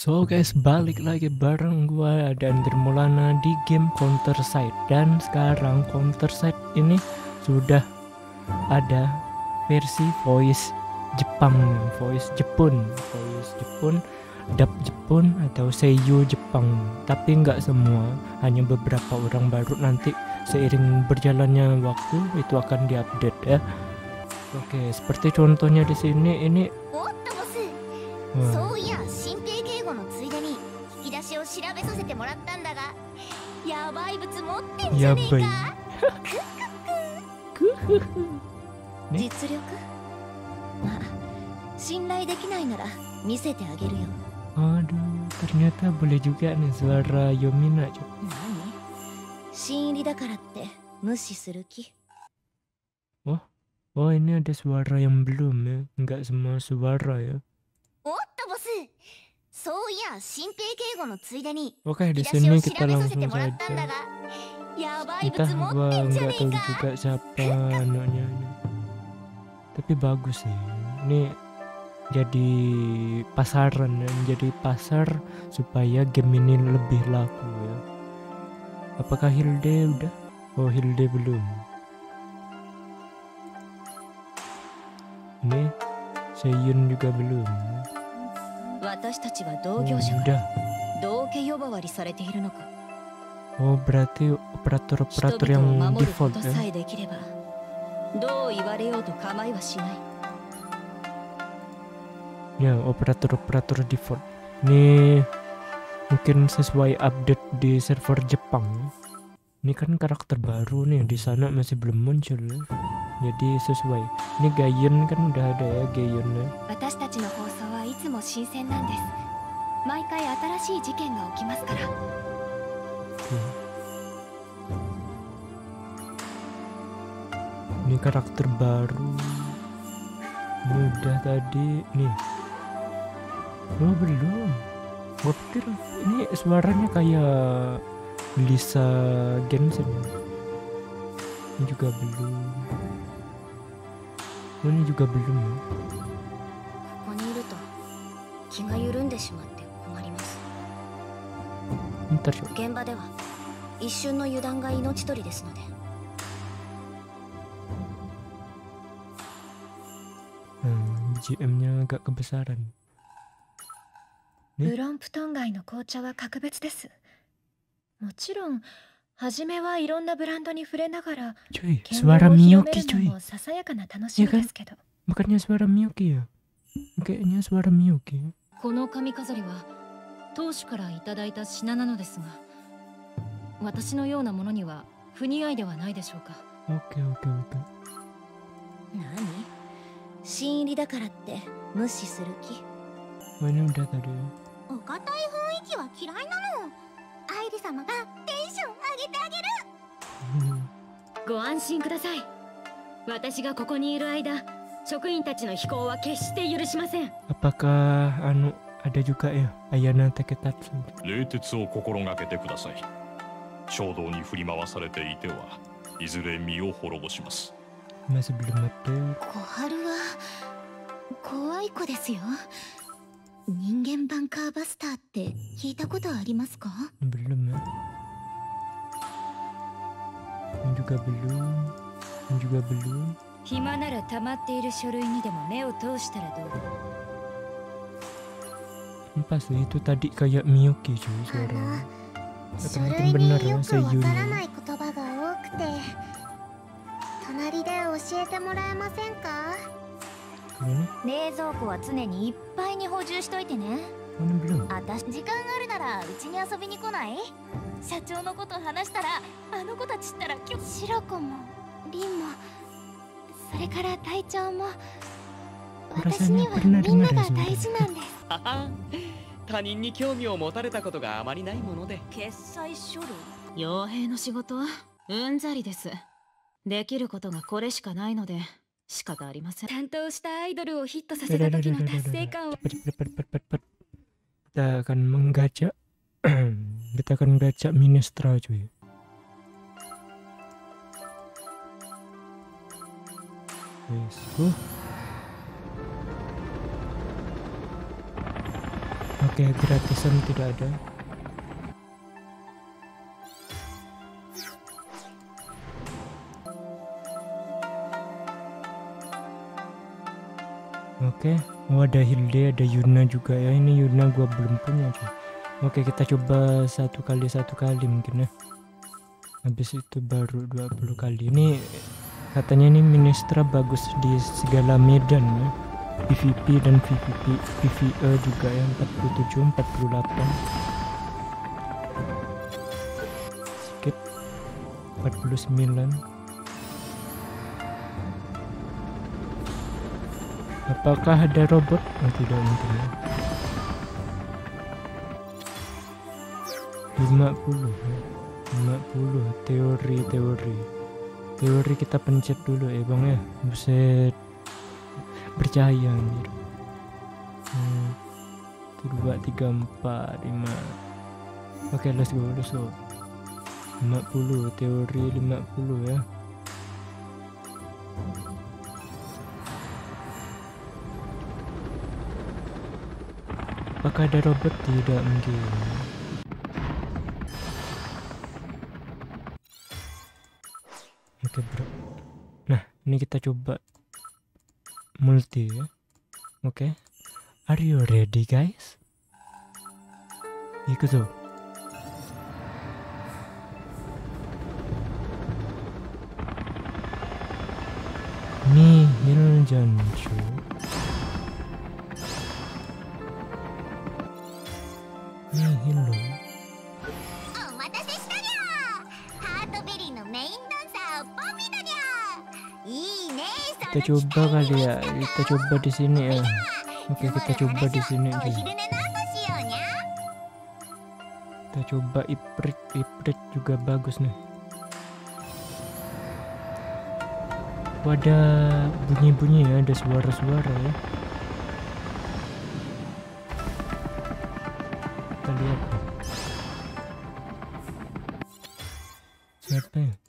So guys, balik lagi bareng gua dan Dermolana di game Counter Side dan sekarang Counter Side ini sudah ada versi voice Jepang, voice Jepun, voice Jepun, dub Jepun atau seiyu Jepang. Tapi nggak semua, hanya beberapa orang baru nanti seiring berjalannya waktu itu akan diupdate ya. Oke, seperti contohnya di sini ini お引き出しを調べさせてもらったんだがやばい物持ってんじゃねえかね実力まあ信頼できないなら見せてあげるよ Aduh, ternyata boleh juga nih suara Yomina. 気 Oh, ini ada suara yang belum ya. Enggak semua suara ya. おっとボスそういや新兵警護のついでに Oke, 引 di き出しを sini 調 kita べさせて langsung もらったんだ saja. がやばい Entah 物持っ gua てんじゃ nggak ね tahu えか juga siapa anaknya ini. Tapi bagus sih. Ini jadi pasaran ya, jadi pasar supaya game ini lebih laku ya. Apakah Hilde udah? Oh, Hilde belum. Ini Seyun juga belum. 私たちは Oh, 同業者 udah. 同家呼ばわりされているのか Oh, berarti 人 operator-operator 々を yang 守るこ default と ya. さえできればどう言われようと構いはしない Ya, operator-operator default. Ini mungkin sesuai update di server Jepang. Ini kan karakter baru nih, di sana masih belum muncul ya. Jadi sesuai. Ini Gaion kan udah ada ya, Gaion ya. 新鮮なんです毎回新しい事件が起きますから Oke. Ini karakter baru. Ini udah tadi nih. Oh belum. Gue pikir ini suaranya kayak Lisa Gensen. Ini juga belum. Oh, ini juga belum ya. 気が緩んでしまって困ります.現場では一瞬の油断が命取りですので Hmm, GM-nya agak kebesaran. ねブロンプトン街の紅茶は格別ですもちろん初めはいろんなブランドに触れながら Cuy, 見 suara を広 Miyuki める cuy. のもささやかな楽しみですけど Makanya suara Miyuki ya. Kayaknya suara Miyuki. この髪飾りは当主からいただいた品なのですが私のようなものには不似合いではないでしょうか oke. 何？新入りだからって無視する気？Oh ini udah tadi. お堅い雰囲気は嫌いなの愛理様がテンション上げてあげる Hmm. ご安心ください私がここにいる間職員たちの飛行は決して許しません Apakah anu ada juga ya Ayana Taketatsu? 冷徹を心がけてください衝動に振り回されていてはいずれ身を滅ぼします Masih belum ada. 小春は怖い子ですよ人間バンカーバスターって聞いたことありますか？Belum ya. Belum. Juga belum. 暇なら溜まっている書類にでも目を通したらどう？Ini pas itu tadi kayak Miyuki cuy suara. 書 Atau 類 mungkin に benar よ ya くわからな Seiyunya. い言葉が多くて隣で教えてもらえませんか Gimana? 冷蔵庫は常にいっぱいに補充しといてね Oh, し時間があるならうちに遊びに来ない？社長のこと話したらあの子たちったら今日シロコもリンもそれから隊長も私にはみんなが大事なんですはは 他人に興味を持たれたことがあまりないもので決済書類傭兵の仕事うんざりですできることがこれしかないので仕方ありません担当したアイドルをヒットさせた時の達成感を. Kita akan menggacha. Kita akan gacha Minestra cuy. Oke, Oke, gratisan tidak ada. Oke, oh ada Hilde, ada Yuna juga ya. Ini Yuna gua belum punya. Oke, kita coba satu kali satu kali mungkin ya. Habis itu baru 20 kali. Ini katanya ini Ministra bagus di segala medan ya. PVP dan PVP, PVE juga ya 47, 48. Skip 49. Apakah ada robot? Oh, tidak mungkin. ya. 50 ya. 50 teori teori kita pencet dulu ya bang ya. Buset. Percaya anjir. Hmm, itu dua tiga empat lima. Oke let's go let's go. 50 teori 50 ya. Apakah ada robot? Tidak mungkin ini kita coba multi ya. Oke. Are you ready guys? Ikut tuh. Nihil Janju. Nihil loh. Kita coba kali ya. Kita coba di sini ya. Oke, kita coba di sini aja. Kita coba iprit iprit juga bagus nih. Wadah bunyi-bunyi ya, ada suara-suara ya. Kita lihat. Siapa ya?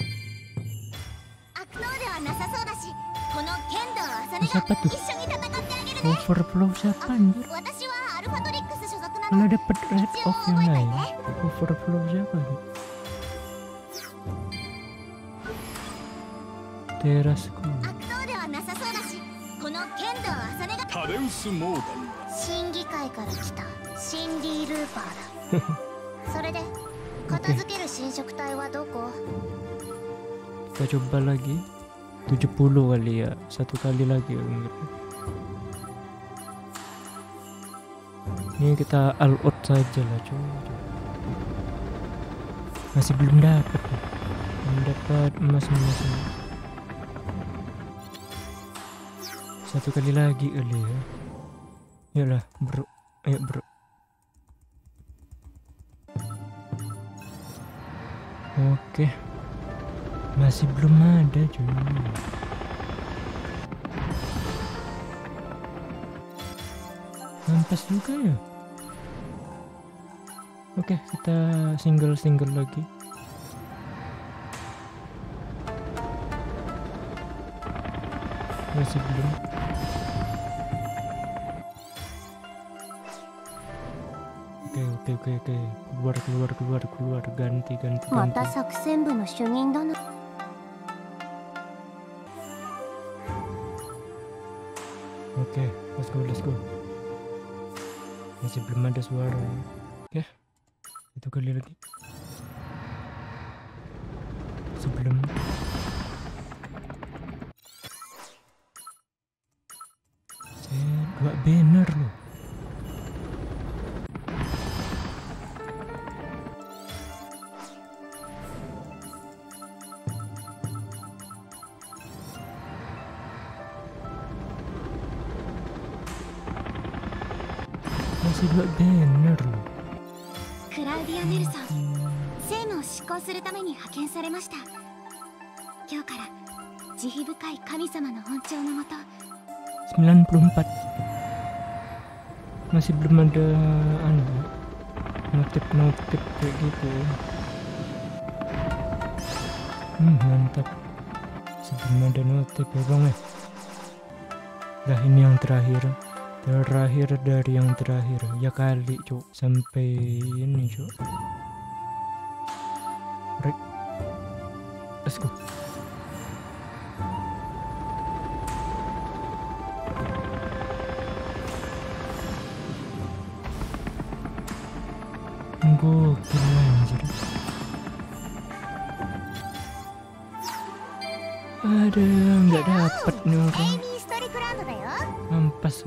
siapa tuh? Overflow siapa anjir? Mana dapat red off yang lain? Overflow siapa nih? Terasku. タレウス・モーダン審議会から来たシンディ・ルーパーだそれで片付ける新色体はどこ Kita coba lagi 70 kali ya Satu kali lagi. Ini kita all out saja lah coba. Masih belum dapat. Belum dapat emas emas. Satu kali lagi kali ya Yalah bro Ayo bro Oke masih belum ada cuy. Mampas juga ya? Oke kita single-single lagi. Masih belum. Oke oke oke oke. Keluar keluar keluar keluar. Ganti ganti ま ganti okay, let's go let's go. Masih belum ada suara ya. oke okay. itu kali lagi. Sebelum. Saya dua banner Masih dua banner loh. クラウディア・ネルソン政務を執行するために派遣されました今日から慈悲深い神様の恩寵のもと94 masih belum ada anu notif notif kayak gitu hmm mantap sebelum ada notif ya bang ya nah ini yang terakhir Terakhir dari yang terakhir. Ya kali cuk. Sampai ini cuk. Rek. Let's go. Gokil anjir. Ada nggak dapat nih orang. Ampas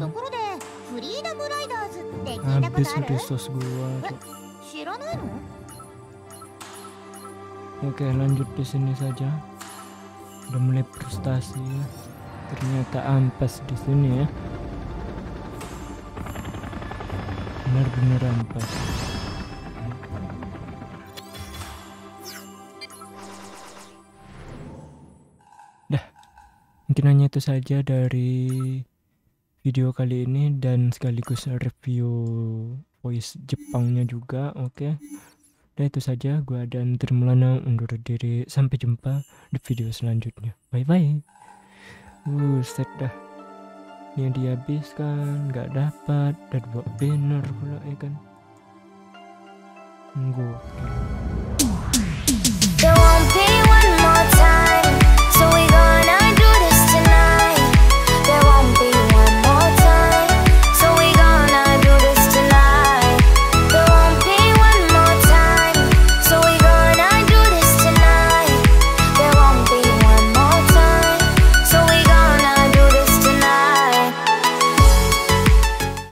フリーダムライダーズって聞いたこ habis とある resource gua Cok. 知らないの oke lanjut di sini saja udah mulai frustasi ya ternyata ampas di sini ya benar-benar ampas dah mungkin hanya itu saja dari video kali ini dan sekaligus review voice Jepangnya juga oke. Dan itu saja gua dan Trimulana undur diri. Sampai jumpa di video selanjutnya. Bye bye Buset dah. Ini yang dihabiskan nggak dapat. Dan buat banner pula ya kan? Gokil